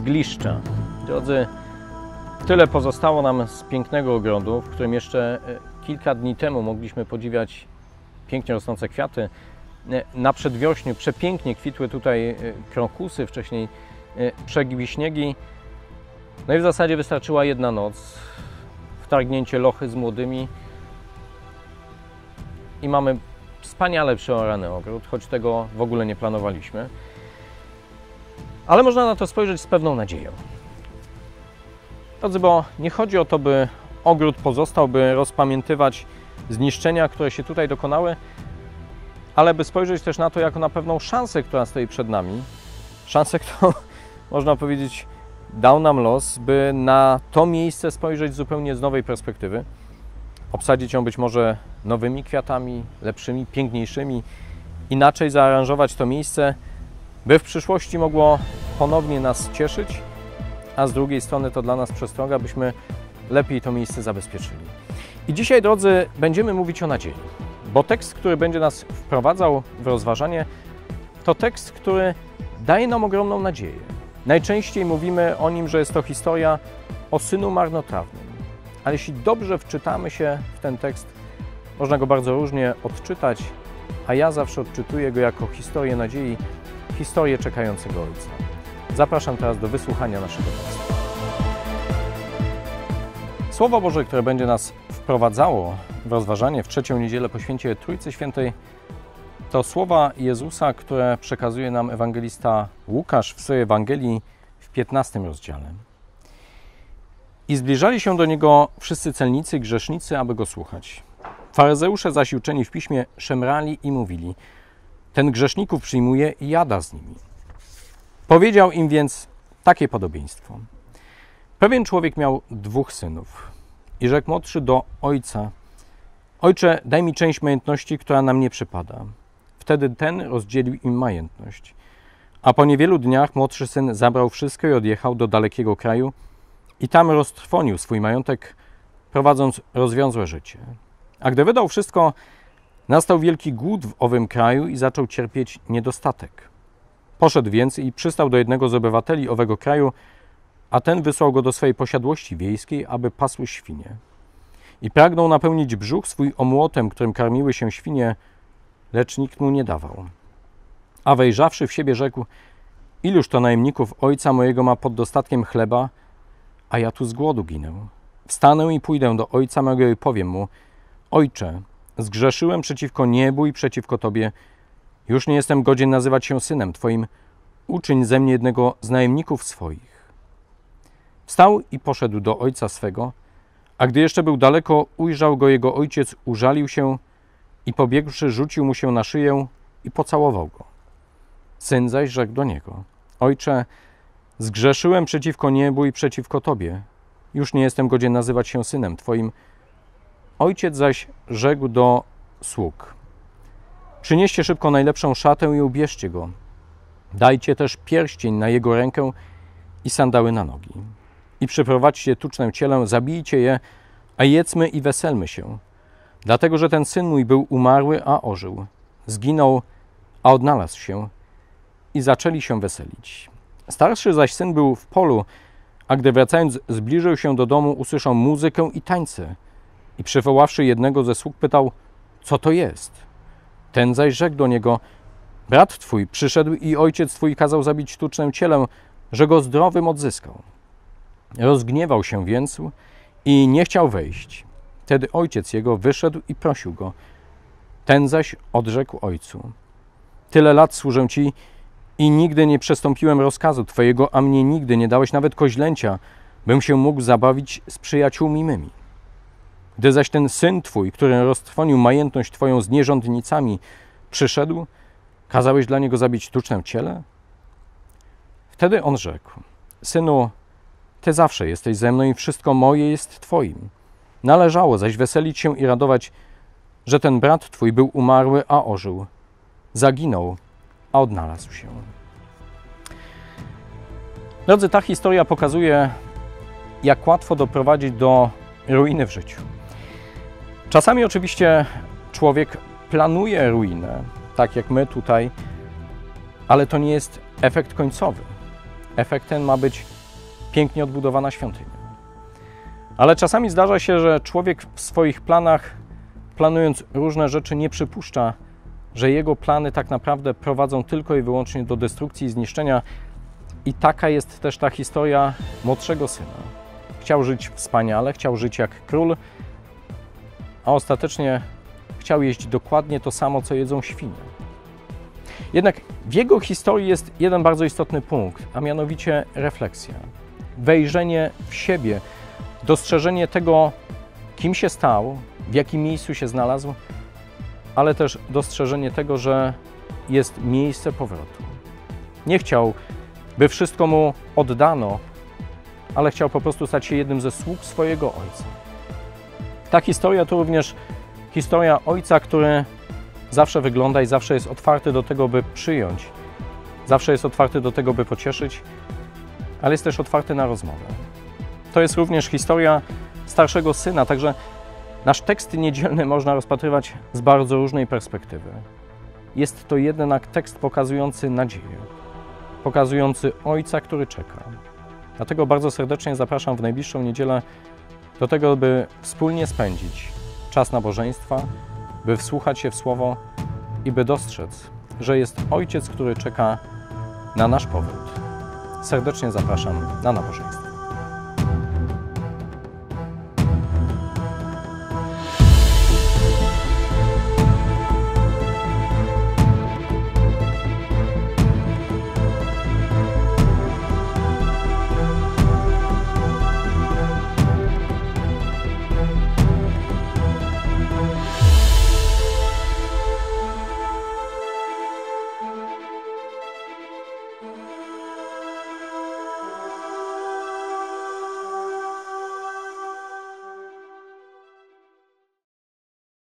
zgliszcza. Drodzy, tyle pozostało nam z pięknego ogrodu, w którym jeszcze e, kilka dni temu mogliśmy podziwiać pięknie rosnące kwiaty. E, Na przedwiośniu przepięknie kwitły tutaj e, krokusy, wcześniej e, przegibi śniegi. No i w zasadzie wystarczyła jedna noc, wtargnięcie lochy z młodymi i mamy wspaniale przeorany ogród, choć tego w ogóle nie planowaliśmy. Ale można na to spojrzeć z pewną nadzieją. Drodzy, bo nie chodzi o to, by ogród pozostał, by rozpamiętywać zniszczenia, które się tutaj dokonały, ale by spojrzeć też na to jako na pewną szansę, która stoi przed nami. Szansę, którą można powiedzieć dał nam los, by na to miejsce spojrzeć zupełnie z nowej perspektywy. Obsadzić ją być może nowymi kwiatami, lepszymi, piękniejszymi, inaczej zaaranżować to miejsce, by w przyszłości mogło ponownie nas cieszyć, a z drugiej strony to dla nas przestroga, byśmy lepiej to miejsce zabezpieczyli. I dzisiaj, drodzy, będziemy mówić o nadziei, bo tekst, który będzie nas wprowadzał w rozważanie, to tekst, który daje nam ogromną nadzieję. Najczęściej mówimy o nim, że jest to historia o synu marnotrawnym, ale jeśli dobrze wczytamy się w ten tekst, można go bardzo różnie odczytać, a ja zawsze odczytuję go jako historię nadziei, historię czekającego ojca. Zapraszam teraz do wysłuchania naszego tekstu. Słowo Boże, które będzie nas wprowadzało w rozważanie w trzecią niedzielę po święcie Trójcy Świętej, to słowa Jezusa, które przekazuje nam ewangelista Łukasz w swojej Ewangelii w 15 rozdziale. I zbliżali się do niego wszyscy celnicy grzesznicy, aby go słuchać. Faryzeusze zaś uczeni w piśmie szemrali i mówili: Ten grzeszników przyjmuje i jada z nimi. Powiedział im więc takie podobieństwo. Pewien człowiek miał dwóch synów i rzekł młodszy do ojca: Ojcze, daj mi część majątności, która nam nie przypada. Wtedy ten rozdzielił im majątność. A po niewielu dniach młodszy syn zabrał wszystko i odjechał do dalekiego kraju i tam roztrwonił swój majątek, prowadząc rozwiązłe życie. A gdy wydał wszystko, nastał wielki głód w owym kraju i zaczął cierpieć niedostatek. Poszedł więc i przystał do jednego z obywateli owego kraju, a ten wysłał go do swojej posiadłości wiejskiej, aby pasły świnie. I pragnął napełnić brzuch swój omłotem, którym karmiły się świnie, lecz nikt mu nie dawał. A wejrzawszy w siebie rzekł, iluż to najemników ojca mojego ma pod dostatkiem chleba, a ja tu z głodu ginę. Wstanę i pójdę do ojca mego i powiem mu, ojcze, zgrzeszyłem przeciwko niebu i przeciwko tobie, już nie jestem godzien nazywać się synem twoim, uczyń ze mnie jednego z najemników swoich. Wstał i poszedł do ojca swego, a gdy jeszcze był daleko, ujrzał go jego ojciec, użalił się i pobiegłszy, rzucił mu się na szyję i pocałował go. Syn zaś rzekł do niego: Ojcze, zgrzeszyłem przeciwko niebu i przeciwko tobie. Już nie jestem godzien nazywać się synem twoim. Ojciec zaś rzekł do sług: Przynieście szybko najlepszą szatę i ubierzcie go. Dajcie też pierścień na jego rękę i sandały na nogi. I przyprowadźcie tuczne cielę, zabijcie je, a jedzmy i weselmy się. Dlatego, że ten syn mój był umarły, a ożył. Zginął, a odnalazł się. I zaczęli się weselić. Starszy zaś syn był w polu, a gdy wracając zbliżył się do domu, usłyszał muzykę i tańce. I przywoławszy jednego ze sług, pytał, co to jest? Ten zaś rzekł do niego, brat twój przyszedł i ojciec twój kazał zabić tuczne cielę, że go zdrowym odzyskał. Rozgniewał się więc i nie chciał wejść. Wtedy ojciec jego wyszedł i prosił go. Ten zaś odrzekł ojcu: Tyle lat służę ci i nigdy nie przestąpiłem rozkazu twojego, a mnie nigdy nie dałeś nawet koźlęcia, bym się mógł zabawić z przyjaciółmi mymi. Gdy zaś ten syn twój, który roztrwonił majętność twoją z nierządnicami, przyszedł, kazałeś dla niego zabić tuczne ciele? Wtedy on rzekł: Synu, ty zawsze jesteś ze mną i wszystko moje jest twoim. Należało zaś weselić się i radować, że ten brat twój był umarły, a ożył. Zaginął, a odnalazł się. Drodzy, ta historia pokazuje, jak łatwo doprowadzić do ruiny w życiu. Czasami oczywiście człowiek planuje ruinę, tak jak my tutaj, ale to nie jest efekt końcowy. efektem ma być pięknie odbudowana świątynia. Ale czasami zdarza się, że człowiek w swoich planach, planując różne rzeczy, nie przypuszcza, że jego plany tak naprawdę prowadzą tylko i wyłącznie do destrukcji i zniszczenia. I taka jest też ta historia młodszego syna. Chciał żyć wspaniale, chciał żyć jak król, a ostatecznie chciał jeść dokładnie to samo, co jedzą świnie. Jednak w jego historii jest jeden bardzo istotny punkt, a mianowicie refleksja. Wejrzenie w siebie, dostrzeżenie tego, kim się stał, w jakim miejscu się znalazł, ale też dostrzeżenie tego, że jest miejsce powrotu. Nie chciał, by wszystko mu oddano, ale chciał po prostu stać się jednym ze sług swojego ojca. Ta historia to również historia ojca, który zawsze wygląda i zawsze jest otwarty do tego, by przyjąć, zawsze jest otwarty do tego, by pocieszyć, ale jest też otwarty na rozmowę. To jest również historia starszego syna, także nasz tekst niedzielny można rozpatrywać z bardzo różnej perspektywy. Jest to jednak tekst pokazujący nadzieję, pokazujący ojca, który czeka. Dlatego bardzo serdecznie zapraszam w najbliższą niedzielę do tego, by wspólnie spędzić czas nabożeństwa, by wsłuchać się w słowo i by dostrzec, że jest ojciec, który czeka na nasz powrót. Serdecznie zapraszam na nabożeństwo.